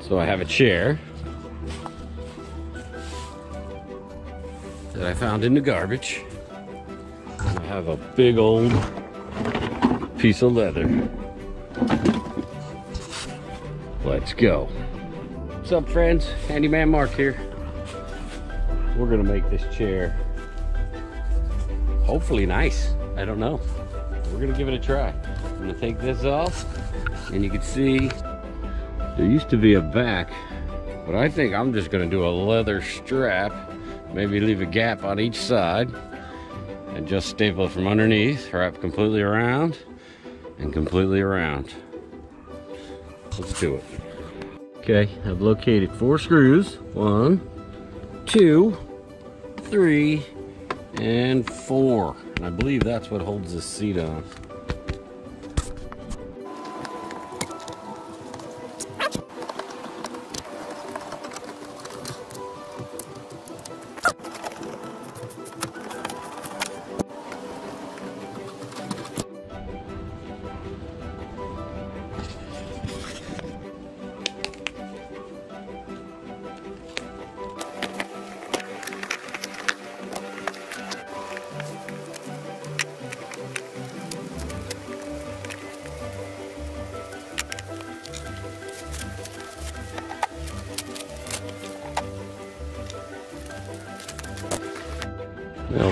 So I have a chair that I found in the garbage. And I have a big old piece of leather. Let's go. What's up friends? Handyman Mark here. We're gonna make this chair hopefully nice. I don't know. We're gonna give it a try. I'm gonna take this off and you can see there used to be a back, but I think I'm just gonna do a leather strap, maybe leave a gap on each side and just staple it from underneath, wrap completely around and completely around. Let's do it. Okay, I've located four screws. One, two, three, and four. And I believe that's what holds this seat on.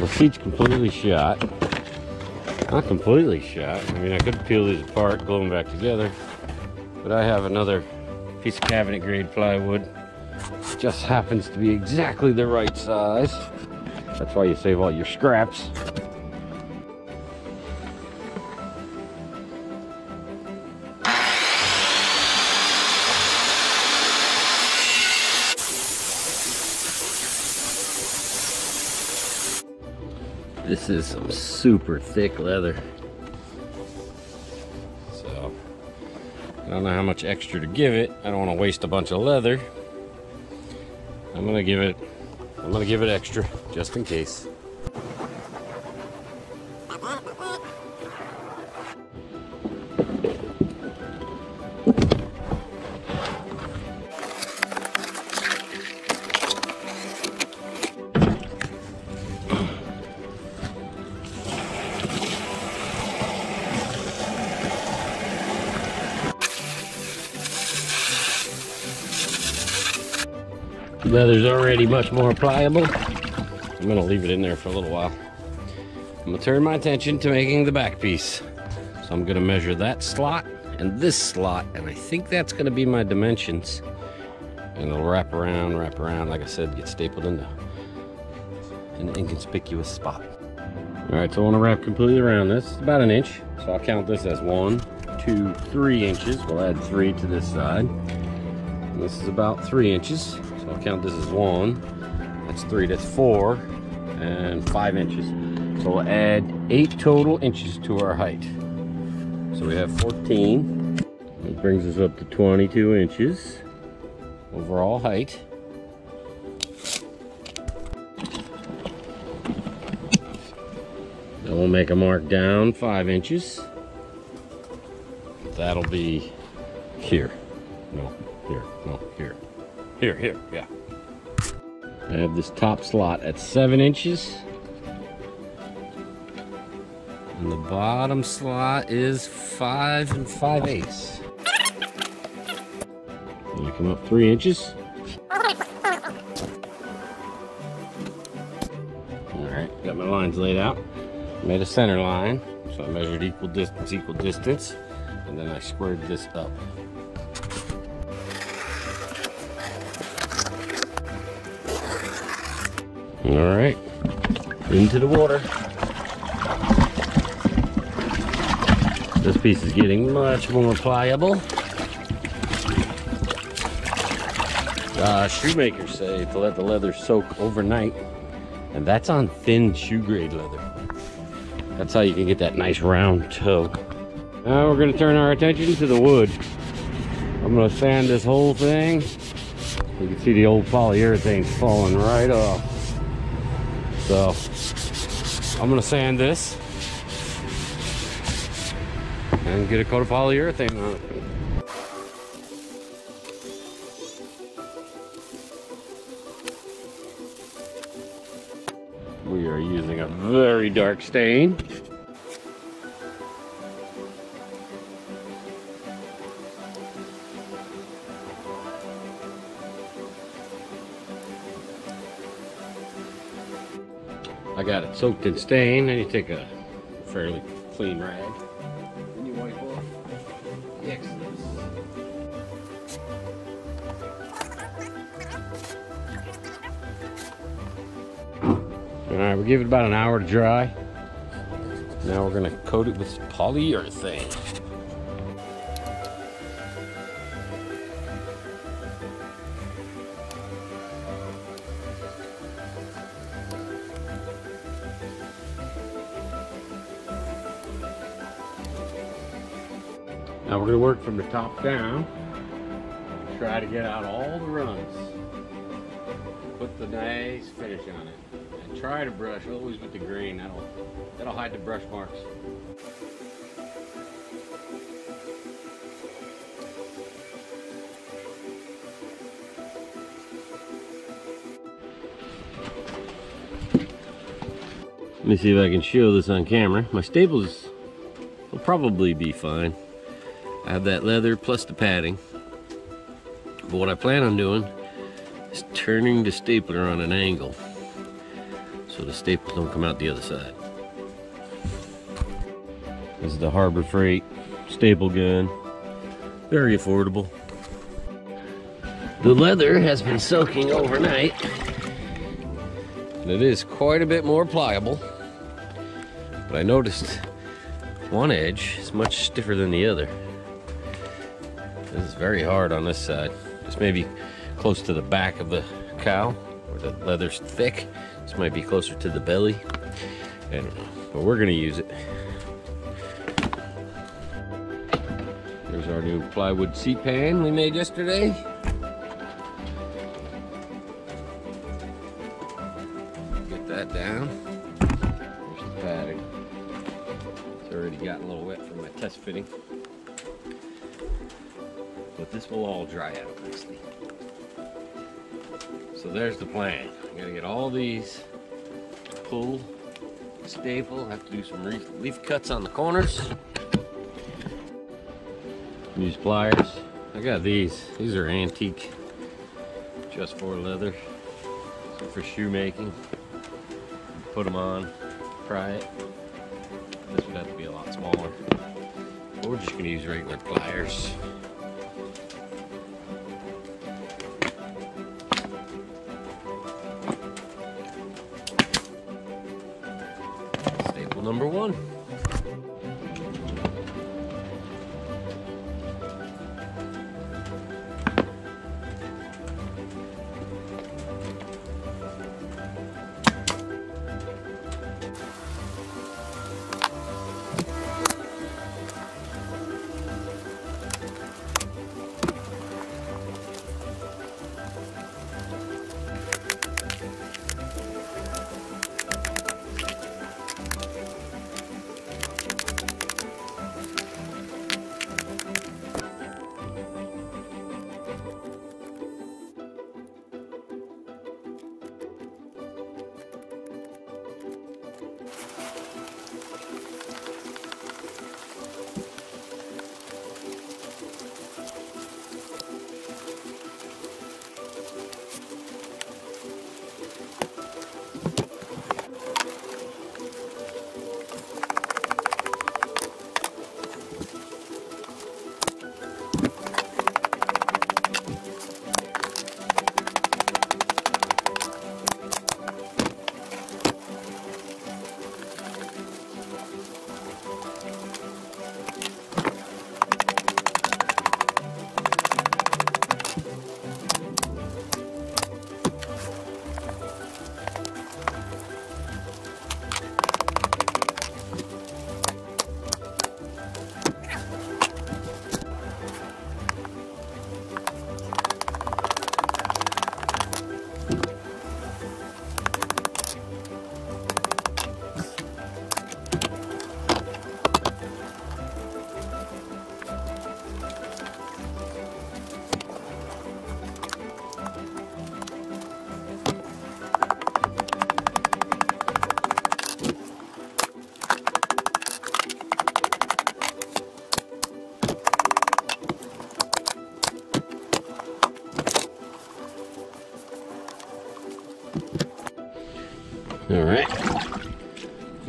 The seat's completely shot. Not completely shot. I mean, I could peel these apart, glue them back together. But I have another piece of cabinet grade plywood. Just happens to be exactly the right size. That's why you save all your scraps. This is some super thick leather. So, I don't know how much extra to give it. I don't want to waste a bunch of leather. I'm gonna give it, I'm gonna give it extra, just in case. Leather's already much more pliable. I'm gonna leave it in there for a little while. I'm gonna turn my attention to making the back piece. So I'm gonna measure that slot and this slot, and I think that's gonna be my dimensions. And it'll wrap around, wrap around, like I said, get stapled into an inconspicuous spot. All right, so I wanna wrap completely around this. It's about an inch, so I'll count this as one, two, three inches. We'll add three to this side. And this is about three inches. So I'll count this as one. That's three, that's four, and five inches. So we'll add eight total inches to our height. So we have 14. It brings us up to 22 inches overall height. Then we'll make a mark down five inches. That'll be here. No, here, no, here. Here, here, yeah. I have this top slot at seven inches. And the bottom slot is five and five eighths. Then I come up three inches. Alright, got my lines laid out. Made a center line. So I measured equal distance, equal distance. And then I squared this up. All right, into the water. This piece is getting much more pliable. Uh, shoemakers say to let the leather soak overnight, and that's on thin shoe grade leather. That's how you can get that nice round toe. Now we're gonna turn our attention to the wood. I'm gonna sand this whole thing. You can see the old polyurethane falling right off. So I'm gonna sand this and get a coat of polyurethane on it. We are using a very dark stain. Soaked in stain, then you take a fairly clean rag and you wipe off the excess. All right, we'll give it about an hour to dry. Now we're gonna coat it with polyurethane. Now we're gonna work from the top down. Try to get out all the runs. Put the nice finish on it. And try to brush always with the green. That'll that'll hide the brush marks. Let me see if I can show this on camera. My staples will probably be fine. I have that leather plus the padding. But what I plan on doing is turning the stapler on an angle so the staples don't come out the other side. This is the Harbor Freight staple gun. Very affordable. The leather has been soaking overnight. And it is quite a bit more pliable. But I noticed one edge is much stiffer than the other. This is very hard on this side. This may be close to the back of the cow, where the leather's thick. This might be closer to the belly. I don't know, but we're gonna use it. There's our new plywood seat pan we made yesterday. Get that down. There's the padding. It's already gotten a little wet from my test fitting. Will all dry out nicely. So there's the plan. I gotta get all these pull, staple, have to do some leaf, cuts on the corners. Use pliers. I got these. These are antique, just for leather. So for shoemaking. Put them on, pry it. This would have to be a lot smaller. We're just gonna use regular pliers. Number one.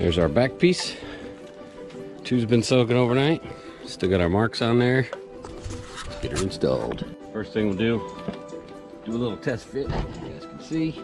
There's our back piece. Two's been soaking overnight. Still got our marks on there. Let's get her installed. First thing we'll do, do a little test fit. You guys can see.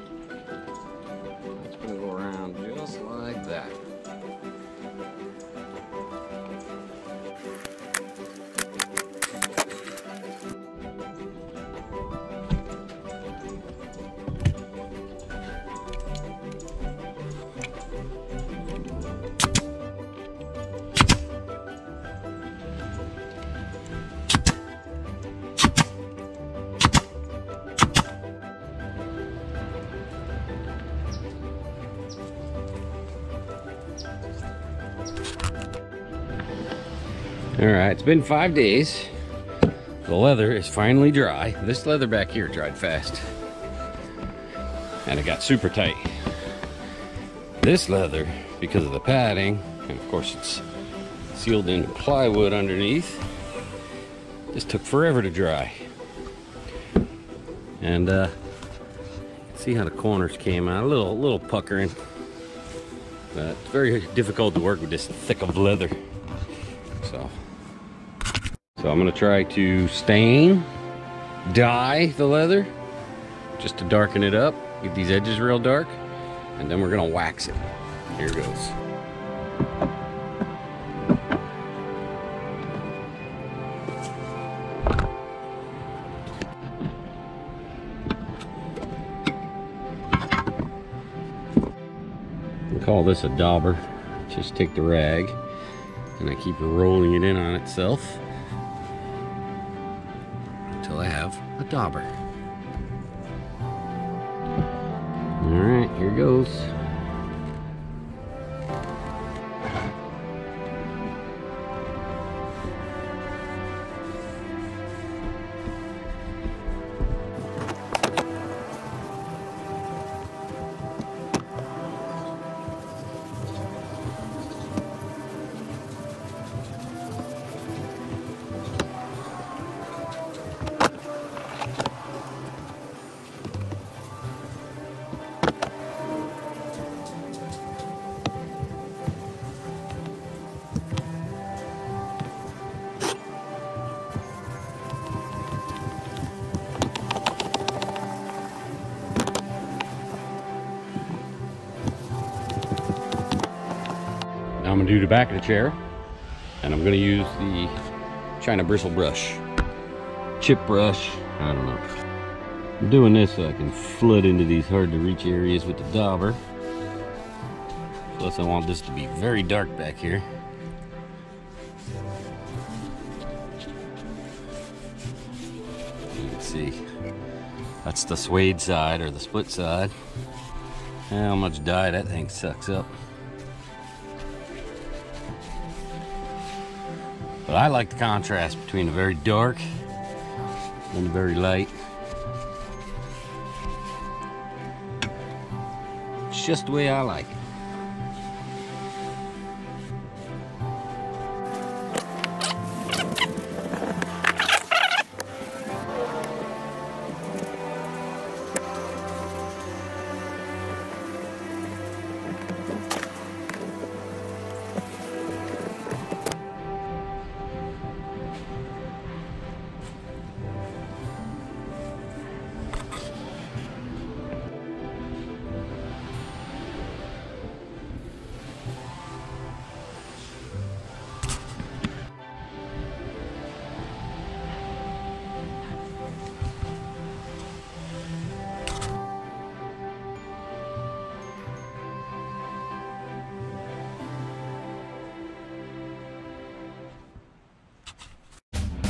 All right, it's been five days. The leather is finally dry. This leather back here dried fast. And it got super tight. This leather, because of the padding, and of course it's sealed in plywood underneath, this took forever to dry. And uh, see how the corners came out, a little, little puckering. But it's very difficult to work with this thick of leather. So, I'm gonna try to stain, dye the leather, just to darken it up, get these edges real dark, and then we're gonna wax it. Here goes. Call this a dauber. Just take the rag and I keep rolling it in on itself dauber. All right, here goes. I'm gonna do the back of the chair and I'm gonna use the China bristle brush. Chip brush, I don't know. I'm doing this so I can flood into these hard to reach areas with the dauber. Plus I want this to be very dark back here. You can see that's the suede side or the split side. How much dye that thing sucks up. But I like the contrast between the very dark and the very light. It's just the way I like it.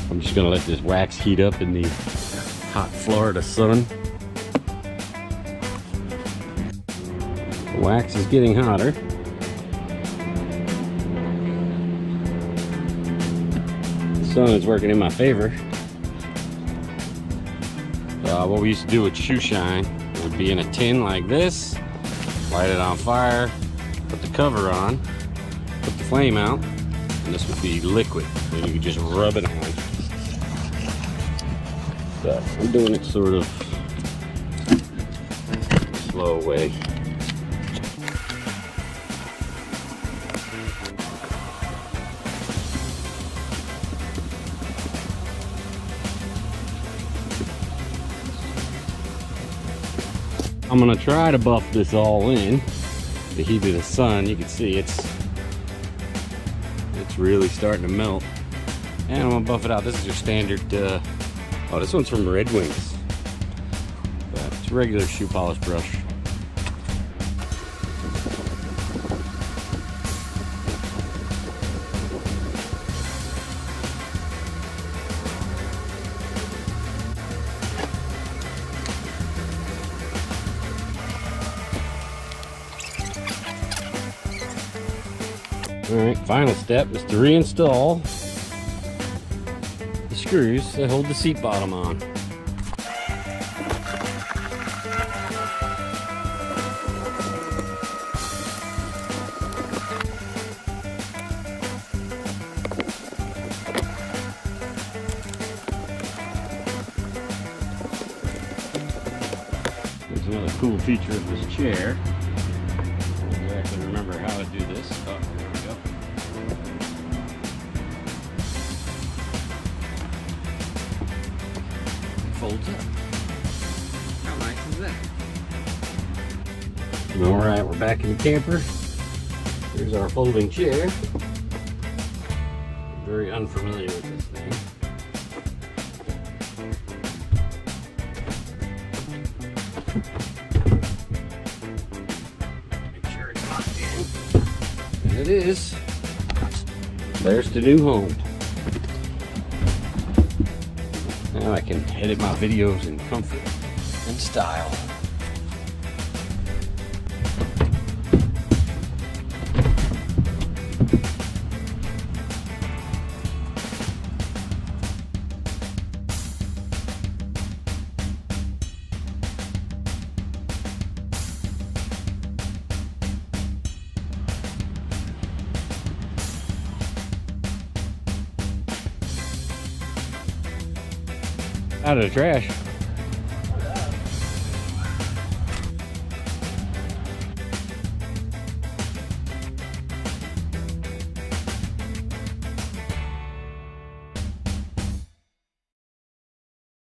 I'm just gonna let this wax heat up in the hot Florida sun. The wax is getting hotter. The sun is working in my favor. Uh, what we used to do with shoe shine would be in a tin like this, light it on fire, put the cover on, put the flame out, and this would be liquid. Then you could just rub it on. But we're doing it sort of slow way. I'm gonna try to buff this all in. The heat of the sun, you can see it's it's really starting to melt. And I'm gonna buff it out. This is your standard, uh, oh, this one's from Red Wings. But it's a regular shoe polish brush. Final step is to reinstall the screws that hold the seat bottom on. There's another cool feature of this chair. The camper. Here's our folding chair. Very unfamiliar with this thing. Make sure it's locked in. And it is. There's the new home. Now I can edit my videos in comfort and style. Out of the trash.